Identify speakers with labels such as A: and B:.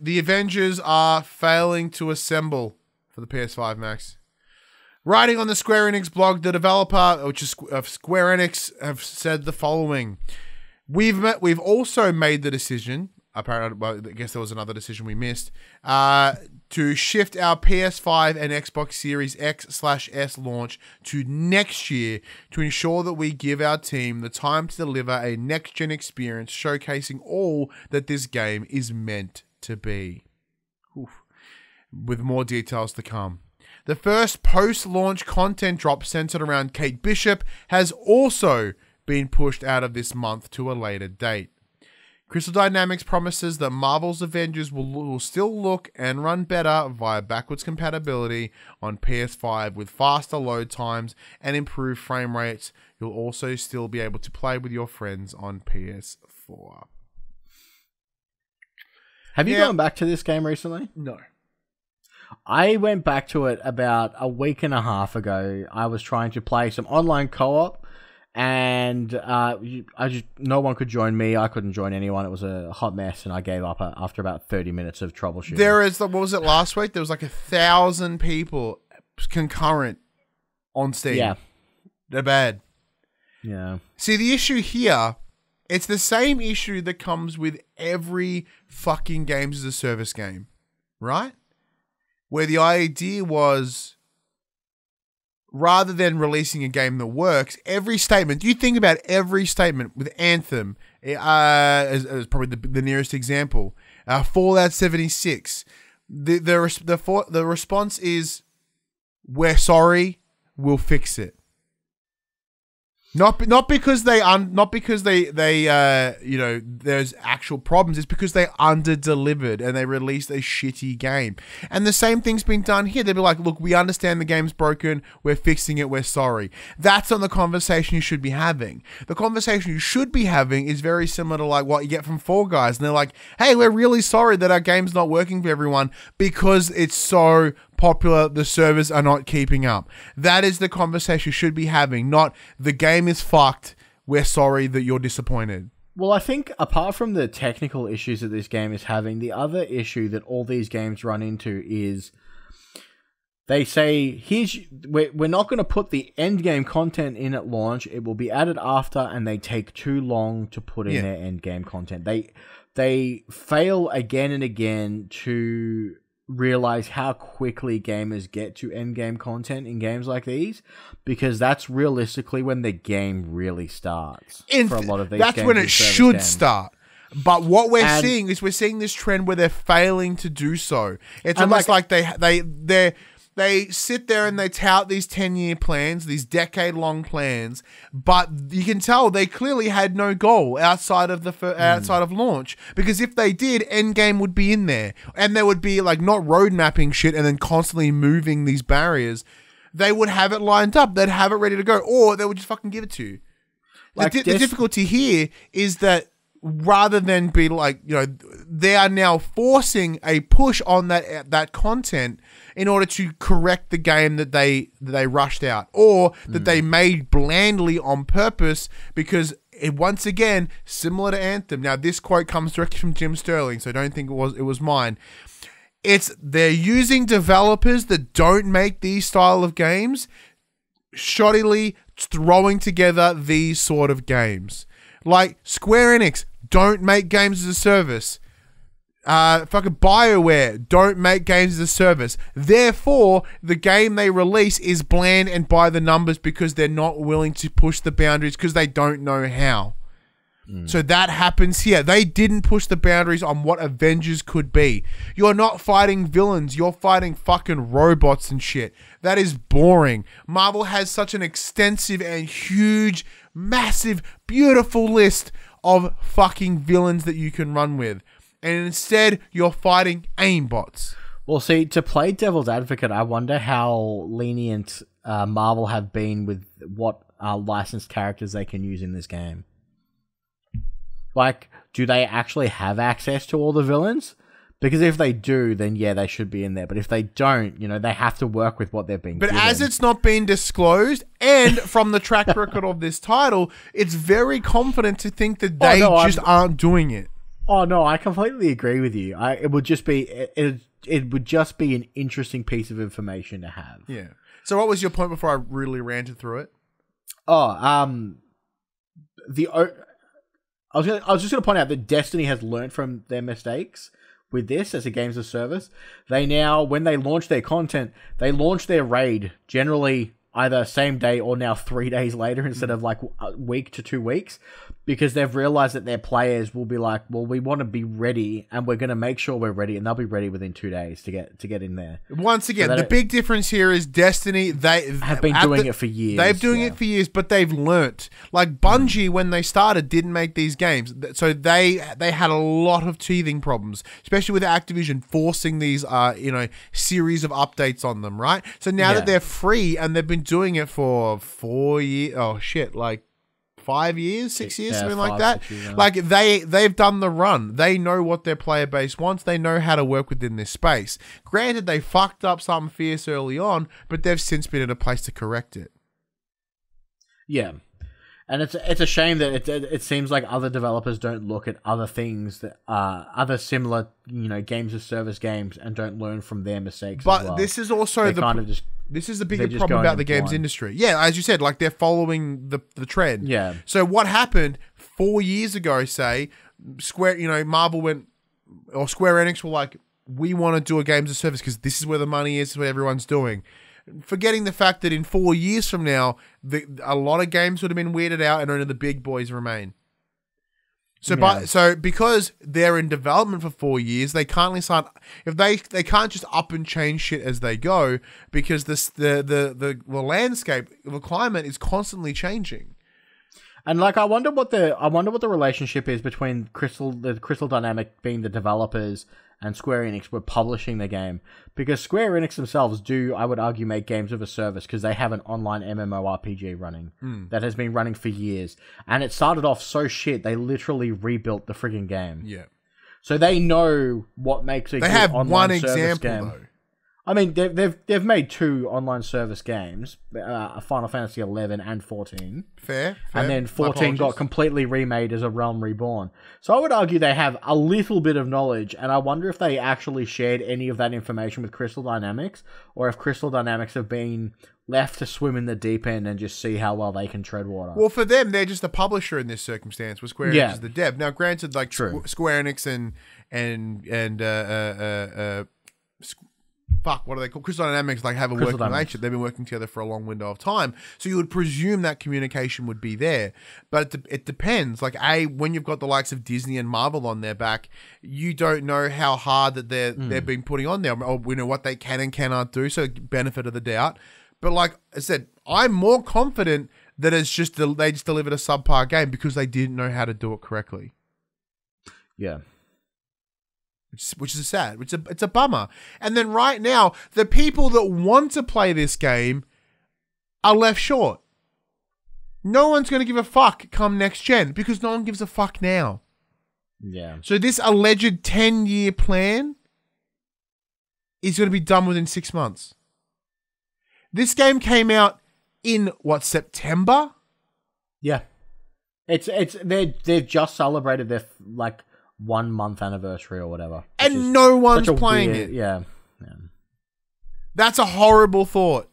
A: the Avengers are failing to assemble for the PS5 Max. Writing on the Square Enix blog, the developer, which is of Square Enix, have said the following: We've met, we've also made the decision. Apparently, well, I guess there was another decision we missed. Uh, to shift our PS5 and Xbox Series X slash S launch to next year to ensure that we give our team the time to deliver a next gen experience showcasing all that this game is meant to be. Oof. With more details to come. The first post launch content drop centered around Kate Bishop has also been pushed out of this month to a later date. Crystal Dynamics promises that Marvel's Avengers will, will still look and run better via backwards compatibility on PS5 with faster load times and improved frame rates. You'll also still be able to play with your friends on PS4.
B: Have you
A: Yeah.
B: gone back to this game recently?
A: No.
B: I went back to it about a week and a half ago. I was trying to play some online co-op, and uh, I just no one could join me. I couldn't join anyone. It was a hot mess, and I gave up uh, after about thirty minutes of troubleshooting.
A: There is the what was it last week? There was like a thousand people concurrent on Steam.
B: yeah,
A: They're bad.
B: yeah.
A: See, the issue here, it's the same issue that comes with every fucking games as a service game, right? Where the idea was rather than releasing a game that works, every statement, you think about every statement with Anthem, uh, as, as probably the, the nearest example, uh, Fallout 76, the, the, the, the response is, we're sorry, we'll fix it. Not not because they un- not because they they uh you know there's actual problems. It's because they under delivered and they released a shitty game. And the same thing's been done here. They'd be like, look, we understand the game's broken. We're fixing it. We're sorry. That's not the conversation you should be having. The conversation you should be having is very similar to like what you get from Fall Guys, and they're like, hey, we're really sorry that our game's not working for everyone because it's so popular, the servers are not keeping up. That is the conversation you should be having, not the game is fucked. We're sorry that you're disappointed.
B: Well, I think apart from the technical issues that this game is having, the other issue that all these games run into is they say here's we're, we're not going to put the end game content in at launch it will be added after and they take too long to put in
A: Yeah.
B: their end game content they they fail again and again to realize how quickly gamers get to end game content in games like these because that's realistically when the game really starts
A: In-
B: for a lot of these
A: that's when it should
B: games.
A: start. But what we're
B: And-
A: seeing is we're seeing this trend where they're failing to do so. It's almost
B: like-
A: like, they they they they sit there and they tout these 10 year plans, these decade long plans, but you can tell they clearly had no goal outside of the fir-
B: Hmm.
A: outside of launch because if they did, Endgame would be in there and there would be like not road mapping shit and then constantly moving these barriers. They would have it lined up. They'd have it ready to go, or they would just fucking give it to you.
B: Like
A: the, di- the difficulty here is that rather than be like you know they are now forcing a push on that that content in order to correct the game that they that they rushed out or that they mm. made blandly on purpose because it once again similar to anthem now this quote comes directly from jim sterling so don't think it was it was mine it's they're using developers that don't make these style of games shoddily throwing together these sort of games. Like Square Enix don't make games as a service. Uh, fucking Bioware don't make games as a service. Therefore, the game they release is bland and by the numbers because they're not willing to push the boundaries because they don't know how. So that happens here. They didn't push the boundaries on what Avengers could be. You're not fighting villains, you're fighting fucking robots and shit. That is boring. Marvel has such an extensive and huge, massive, beautiful list of fucking villains that you can run with. And instead, you're fighting AIM bots.
B: Well, see, to play devil's advocate, I wonder how lenient uh, Marvel have been with what uh, licensed characters they can use in this game. Like, do they actually have access to all the villains? Because if they do, then yeah, they should be in there. But if they don't, you know, they have to work with what they've been
A: But
B: given.
A: as it's not been disclosed, and from the track record of this title, it's very confident to think that
B: Oh,
A: they
B: no, I'm-
A: just aren't doing it.
B: Oh no, I completely agree with you. I it would just be it, it, it would just be an interesting piece of information to have.
A: Yeah. So what was your point before I really ranted through it?
B: Oh, um, the I was gonna, I was just going to point out that Destiny has learned from their mistakes with this as a games of service. They now, when they launch their content, they launch their raid generally either same day or now three days later instead of like a week to two weeks because they've realized that their players will be like, well, we want to be ready and we're going to make sure we're ready and they'll be ready within two days to get to get in there.
A: Once again,
B: that
A: the big difference here is Destiny. They
B: Have been doing
A: the-
B: it for years.
A: They've been doing
B: yeah.
A: it for years, but they've learnt. Like Bungie, when they started, didn't make these games, so they they had a lot of teething problems, especially with Activision forcing these uh you know series of updates on them. Right. So now
B: Yeah.
A: that they're free and they've been doing it for four years, oh shit, like five years, six years,
B: Yeah,
A: something like that.
B: years, yeah.
A: Like they they've done the run. They know what their player base wants. They know how to work within this space. Granted, they fucked up something fierce early on, but they've since been in a place to correct it.
B: Yeah, and it's it's a shame that it, it it seems like other developers don't look at other things that uh other similar you know games of service games and don't learn from their mistakes.
A: But
B: well.
A: this is also
B: they
A: the
B: kind of just
A: this is the bigger problem about the games
B: blind.
A: industry. Yeah, as you said, like they're following the the trend.
B: yeah
A: So what happened four years ago? Say Square, you know, Marvel went or Square Enix were like, we want to do a games of service because this is where the money is, this is what everyone's doing. Forgetting the fact that in four years from now, the, a lot of games would have been weirded out, and only the big boys remain. So,
B: Yeah.
A: but so because they're in development for four years, they can't start. If they they can't just up and change shit as they go because this the the the, the landscape, the climate is constantly changing.
B: And like, I wonder what the I wonder what the relationship is between Crystal, the Crystal Dynamic being the developers, and Square Enix were publishing the game. Because Square Enix themselves do, I would argue, make games of a service because they have an online MMORPG running hmm. that has been running for years, and it started off so shit they literally rebuilt the frigging game,
A: Yeah,
B: so they know what makes a
A: they
B: good
A: have
B: online
A: one
B: service
A: example
B: game.
A: though.
B: I mean, they've they've they've made two online service games, uh, Final Fantasy eleven and fourteen
A: Fair, fair.
B: and then 14 got completely remade as a Realm Reborn. So I would argue they have a little bit of knowledge, and I wonder if they actually shared any of that information with Crystal Dynamics, or if Crystal Dynamics have been left to swim in the deep end and just see how well they can tread water.
A: Well, for them, they're just the publisher in this circumstance. With Square Enix
B: Yeah.
A: is the dev. Now, granted, like
B: True.
A: Squ- Square Enix and and and uh, uh, uh, uh, fuck, what are they called? Crystal Dynamics like have a
B: Crystal
A: working
B: Dynamics.
A: relationship. They've been working together for a long window of time, so you would presume that communication would be there. But it, de- it depends. Like a when you've got the likes of Disney and Marvel on their back, you don't know how hard that they're
B: Hmm.
A: they're been putting on there, or you know what they can and cannot do. So benefit of the doubt. But like I said, I'm more confident that it's just they just delivered a subpar game because they didn't know how to do it correctly,
B: yeah.
A: Which is, which is sad. It's a, it's a bummer. And then right now, the people that want to play this game are left short. No one's going to give a fuck come next gen because no one gives a fuck now.
B: Yeah.
A: So this alleged 10 year plan is going to be done within six months. This game came out in what September?
B: Yeah. It's it's they they've just celebrated their like one month anniversary or whatever.
A: and no one's playing
B: weird-
A: it.
B: Yeah. yeah.
A: That's a horrible thought.